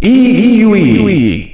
Iwi.